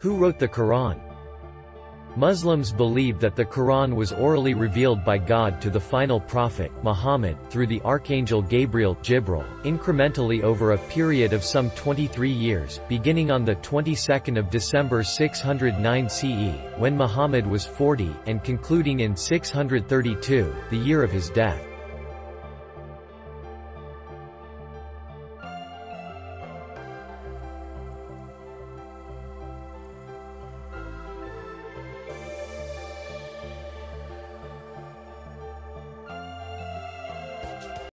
Who wrote the Quran? Muslims believe that the Quran was orally revealed by God to the final prophet, Muhammad, through the archangel Gabriel Jibril, incrementally over a period of some 23 years, beginning on the 22nd of December 609 CE, when Muhammad was 40, and concluding in 632, the year of his death.